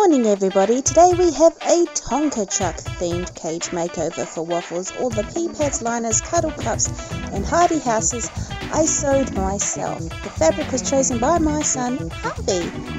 morning, everybody. Today we have a Tonka truck themed cage makeover for waffles. All the pea pads, liners, cuddle cups, and hardy houses I sewed myself. The fabric was chosen by my son, Harvey.